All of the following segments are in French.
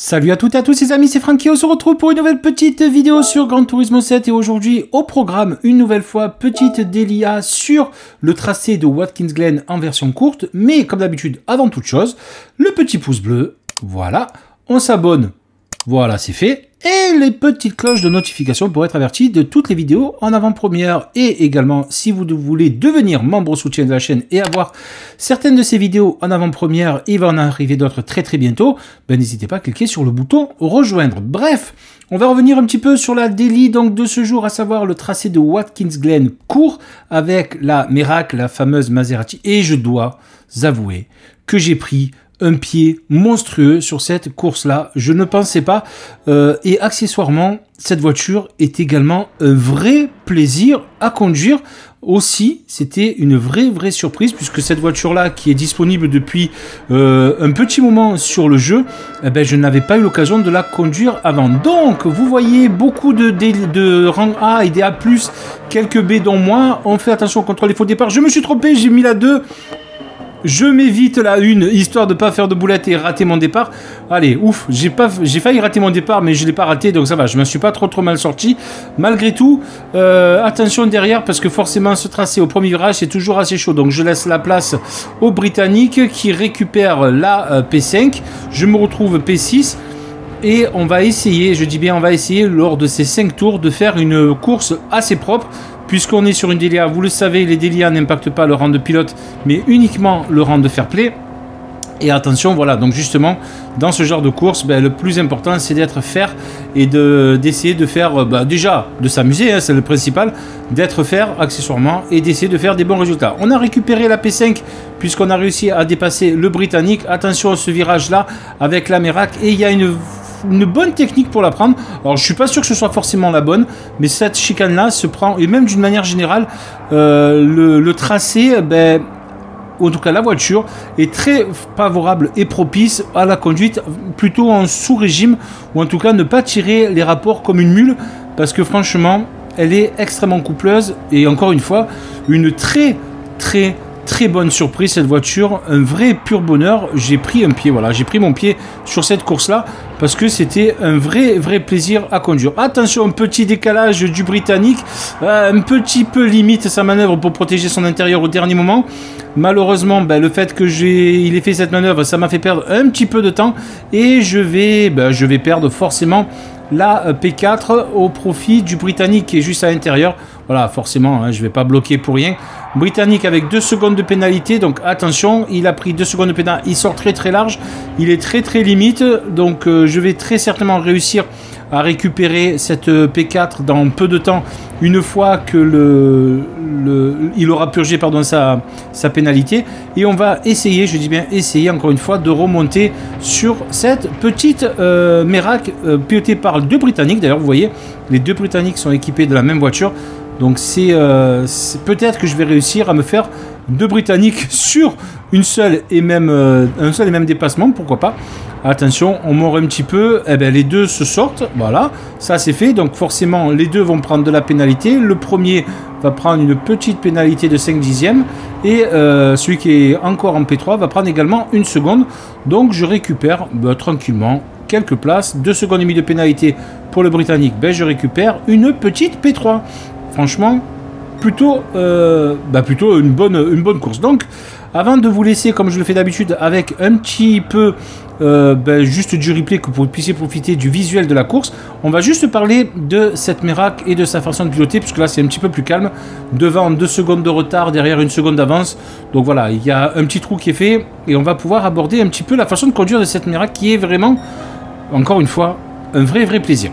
Salut à toutes et à tous les amis, c'est Francky, on se retrouve pour une nouvelle petite vidéo sur Gran Turismo 7 et aujourd'hui au programme une nouvelle fois petite délia sur le tracé de Watkins Glen en version courte. Mais comme d'habitude avant toute chose le petit pouce bleu, voilà, on s'abonne, voilà c'est fait et les petites cloches de notification pour être averti de toutes les vidéos en avant-première. Et également, si vous voulez devenir membre soutien de la chaîne et avoir certaines de ces vidéos en avant-première, il va en arriver d'autres très très bientôt, ben n'hésitez pas à cliquer sur le bouton rejoindre. Bref, on va revenir un petit peu sur la délit donc de ce jour, à savoir le tracé de Watkins Glen court avec la Merak, la fameuse Maserati. Et je dois avouer que j'ai pris un pied monstrueux sur cette course-là. Je ne pensais pas. Euh, et accessoirement, cette voiture est également un vrai plaisir à conduire. Aussi, c'était une vraie, vraie surprise puisque cette voiture-là, qui est disponible depuis euh, un petit moment sur le jeu, eh ben, je n'avais pas eu l'occasion de la conduire avant. Donc, vous voyez beaucoup de, rang A et des A+, quelques B dont moi. On fait attention au contrôle des faux départ. Je me suis trompé, j'ai mis la 2. Je m'évite la une, histoire de pas faire de boulette et rater mon départ. Allez, ouf, j'ai pas, j'ai failli rater mon départ, mais je l'ai pas raté, donc ça va. Je m'en suis pas trop trop mal sorti. Malgré tout, euh, attention derrière parce que forcément ce tracé au premier virage c'est toujours assez chaud. Donc je laisse la place aux Britanniques qui récupèrent la euh, P5. Je me retrouve P6 et on va essayer, je dis bien on va essayer lors de ces 5 tours de faire une course assez propre puisqu'on est sur une délia, vous le savez, les délias n'impactent pas le rang de pilote, mais uniquement le rang de fair play. Et attention, voilà, donc justement, dans ce genre de course, ben, le plus important, c'est d'être fair et d'essayer de, faire, ben, déjà, de s'amuser, hein, c'est le principal, d'être fair accessoirement et d'essayer de faire des bons résultats. On a récupéré la P5 puisqu'on a réussi à dépasser le Britannique. Attention à ce virage-là avec la Merak et il y a une une bonne technique pour la prendre. Alors je suis pas sûr que ce soit forcément la bonne, mais cette chicane là se prend, et même d'une manière générale, euh, le, tracé, ben, en tout cas la voiture, est très favorable et propice à la conduite, plutôt en sous-régime, ou en tout cas ne pas tirer les rapports comme une mule, parce que franchement, elle est extrêmement coupleuse, et encore une fois, une très très très bonne surprise cette voiture, un vrai pur bonheur. J'ai pris un pied, voilà, j'ai pris mon pied sur cette course-là parce que c'était un vrai vrai plaisir à conduire. Attention, un petit décalage du Britannique, euh, un petit peu limite sa manœuvre pour protéger son intérieur au dernier moment. Malheureusement, ben, le fait que j'ai il ait fait cette manœuvre, ça m'a fait perdre un petit peu de temps et je vais, ben, perdre forcément la P4 au profit du Britannique qui est juste à l'intérieur. Voilà, forcément, hein, je ne vais pas bloquer pour rien. Britannique avec 2 secondes de pénalité, donc attention, il a pris 2 secondes de pénalité, il sort très très large, il est très très limite, donc euh, je vais très certainement réussir à récupérer cette euh, P4 dans peu de temps, une fois que le, il aura purgé pardon, sa, sa pénalité, et on va essayer, je dis bien essayer encore une fois, de remonter sur cette petite euh, Merak pilotée par deux Britanniques, d'ailleurs vous voyez, les deux Britanniques sont équipés de la même voiture, donc euh, c'est peut-être que je vais réussir à me faire deux Britanniques sur une seule et même, euh, un seul et même dépassement, pourquoi pas. Attention, on mord un petit peu, eh ben, les deux se sortent, voilà, ça c'est fait, donc forcément les deux vont prendre de la pénalité, le premier va prendre une petite pénalité de 5 dixièmes, et euh, celui qui est encore en P3 va prendre également une seconde, donc je récupère bah, tranquillement quelques places, 2 secondes et demie de pénalité pour le Britannique, ben, je récupère une petite P3 franchement, plutôt, euh, bah plutôt une bonne, bonne course. Donc, avant de vous laisser, comme je le fais d'habitude, avec un petit peu euh, bah, juste du replay que vous puissiez profiter du visuel de la course, on va juste parler de cette Merak et de sa façon de piloter, puisque là c'est un petit peu plus calme. Devant deux secondes de retard, derrière une seconde d'avance. Donc voilà, il y a un petit trou qui est fait et on va pouvoir aborder un petit peu la façon de conduire de cette Merak qui est vraiment, encore une fois, un vrai vrai plaisir.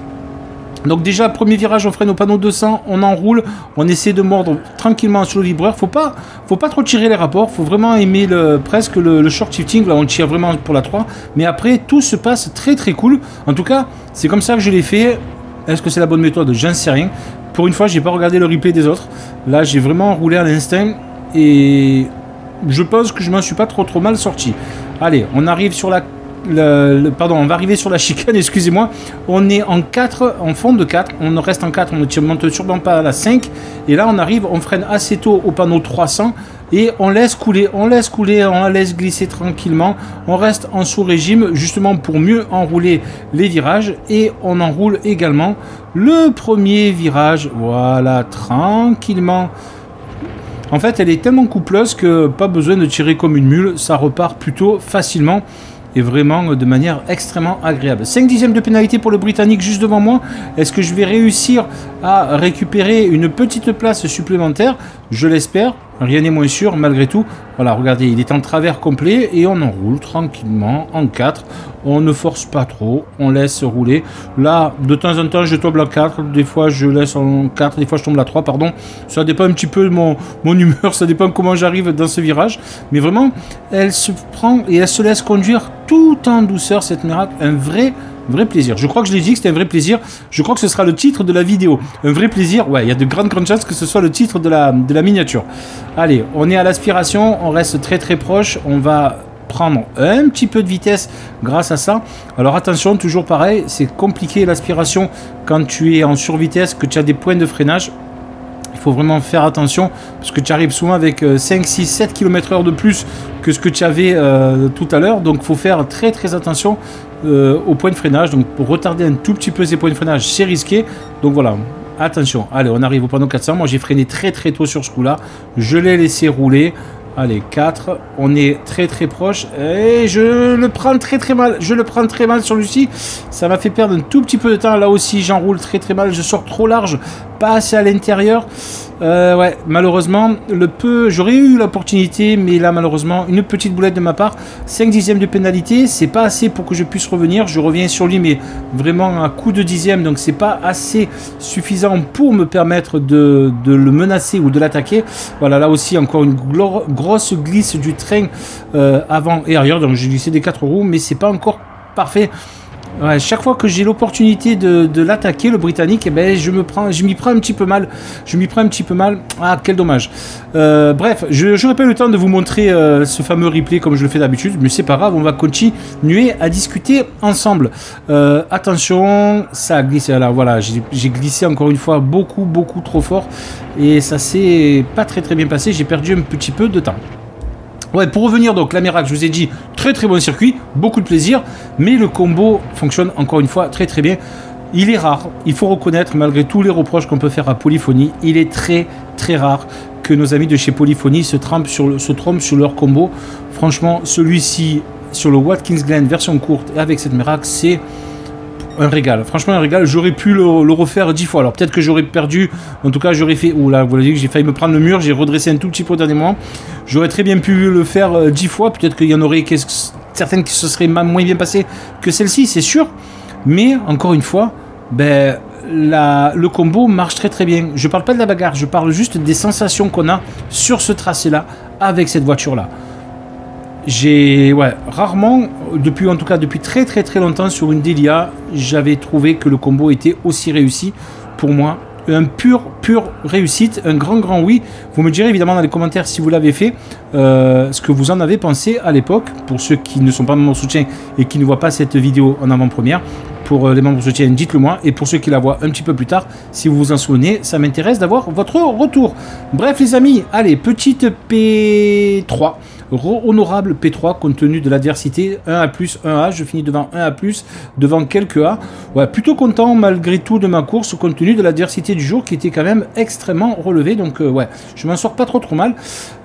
Donc déjà, premier virage, on freine au panneau 200, on enroule, on essaie de mordre tranquillement sur le libreur. Faut pas, trop tirer les rapports, faut vraiment aimer le, presque le, short shifting, là on tire vraiment pour la 3. Mais après, tout se passe très très cool. En tout cas, c'est comme ça que je l'ai fait. Est-ce que c'est la bonne méthode? J'en sais rien. Pour une fois, j'ai pas regardé le replay des autres. Là, j'ai vraiment roulé à l'instinct et je pense que je m'en suis pas trop trop mal sorti. Allez, on arrive sur la pardon, on va arriver sur la chicane, excusez-moi. On est en 4, en fond de 4. On reste en 4, on ne monte sûrement pas à la 5. Et là, on arrive, on freine assez tôt au panneau 300. et on laisse couler, on laisse couler, on laisse glisser tranquillement. On reste en sous-régime justement pour mieux enrouler les virages et on enroule également le premier virage. Voilà, tranquillement. En fait, elle est tellement coupleuse que pas besoin de tirer comme une mule, ça repart plutôt facilement et vraiment de manière extrêmement agréable. 5 dixièmes de pénalité pour le Britannique juste devant moi. Est-ce que je vais réussir à récupérer une petite place supplémentaire Je l'espère. Rien n'est moins sûr malgré tout. Voilà, regardez, il est en travers complet et on enroule tranquillement en 4. On ne force pas trop, on laisse rouler. Là, de temps en temps, je tombe à 4, des fois je laisse en 4, des fois je tombe à 3, pardon. Ça dépend un petit peu de mon, mon humeur, ça dépend comment j'arrive dans ce virage. Mais vraiment, elle se prend et elle se laisse conduire tout en douceur, cette miracle. Un vrai Vrai plaisir. Je crois que je l'ai dit que c'était un vrai plaisir. Je crois que ce sera le titre de la vidéo. Un vrai plaisir. Ouais, il y a de grandes, chances que ce soit le titre de la, miniature. Allez, on est à l'aspiration. On reste très, très proche. On va prendre un petit peu de vitesse grâce à ça. Alors attention, toujours pareil, c'est compliqué l'aspiration quand tu es en survitesse, que tu as des points de freinage. Il faut vraiment faire attention parce que tu arrives souvent avec 5, 6, 7 km h de plus que ce que tu avais euh, tout à l'heure. Donc il faut faire très très attention euh, au point de freinage. Donc pour retarder un tout petit peu ces points de freinage, c'est risqué. Donc voilà, attention. Allez, on arrive au panneau 400. Moi j'ai freiné très très tôt sur ce coup-là. Je l'ai laissé rouler. Allez, 4. On est très très proche. Et je le prends très très mal. Je le prends très mal sur Lucie. Ça m'a fait perdre un tout petit peu de temps. Là aussi, j'enroule très très mal. Je sors trop large. Pas assez à l'intérieur. Euh, ouais, malheureusement, le peu, j'aurais eu l'opportunité, mais là, malheureusement, une petite boulette de ma part. 5 dixièmes de pénalité, c'est pas assez pour que je puisse revenir. Je reviens sur lui, mais vraiment à coup de dixième, donc c'est pas assez suffisant pour me permettre de, le menacer ou de l'attaquer. Voilà, là aussi, encore une grosse glisse du train euh, avant et arrière, donc j'ai glissé des quatre roues, mais c'est pas encore parfait chaque fois que j'ai l'opportunité de, l'attaquer, le Britannique, eh ben, je me prends, m'y prends un petit peu mal. Je m'y prends un petit peu. Ah, quel dommage. Euh, bref, je n'aurai pas eu le temps de vous montrer euh, ce fameux replay comme je le fais d'habitude, mais c'est pas grave, on va continuer à discuter ensemble. Euh, attention, ça a glissé. Alors voilà, j'ai glissé encore une fois beaucoup, beaucoup trop fort et ça s'est pas très très bien passé. J'ai perdu un petit peu de temps. Ouais, pour revenir donc, la Miracle, je vous ai dit, très très bon circuit, beaucoup de plaisir, mais le combo fonctionne encore une fois très très bien. Il est rare, il faut reconnaître, malgré tous les reproches qu'on peut faire à Polyphonie, il est très très rare que nos amis de chez Polyphonie se, trompent sur, se trompent sur leur combo. Franchement, celui-ci, sur le Watkins Glen version courte, avec cette Miracle, c'est un régal. Franchement, un régal. J'aurais pu le, refaire dix fois. Alors peut-être que j'aurais perdu. En tout cas, j'aurais fait. Oula, vous l'avez dit j'ai failli me prendre le mur. J'ai redressé un tout petit peu au dernier moment. J'aurais très bien pu le faire euh, dix fois. Peut-être qu'il y en aurait certaines qui se seraient moins bien passées que celle-ci, c'est sûr. Mais encore une fois, ben, le combo marche très très bien. Je parle pas de la bagarre, je parle juste des sensations qu'on a sur ce tracé-là avec cette voiture-là j'ai ouais, rarement, depuis en tout cas depuis très très très longtemps sur une Delia, j'avais trouvé que le combo était aussi réussi pour moi. Un pur, pur réussite, un grand, grand oui. Vous me direz évidemment dans les commentaires si vous l'avez fait, euh, ce que vous en avez pensé à l'époque. Pour ceux qui ne sont pas membres soutien et qui ne voient pas cette vidéo en avant-première, pour euh, les membres soutien, dites-le moi. Et pour ceux qui la voient un petit peu plus tard, si vous vous en souvenez, ça m'intéresse d'avoir votre retour. Bref les amis, allez, petite P3 honorable P3 compte tenu de l'adversité 1 A+, 1A, je finis devant 1 A+, devant quelques A. Ouais, plutôt content malgré tout de ma course compte tenu de l'adversité du jour qui était quand même extrêmement relevée. Donc euh, ouais, je m'en sors pas trop trop mal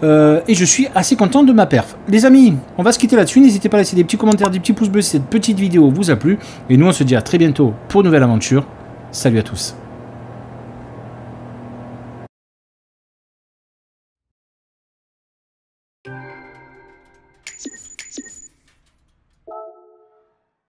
euh, et je suis assez content de ma perf. Les amis, on va se quitter là-dessus. N'hésitez pas à laisser des petits commentaires, des petits pouces bleus si cette petite vidéo vous a plu. Et nous on se dit à très bientôt pour une nouvelle aventure. Salut à tous.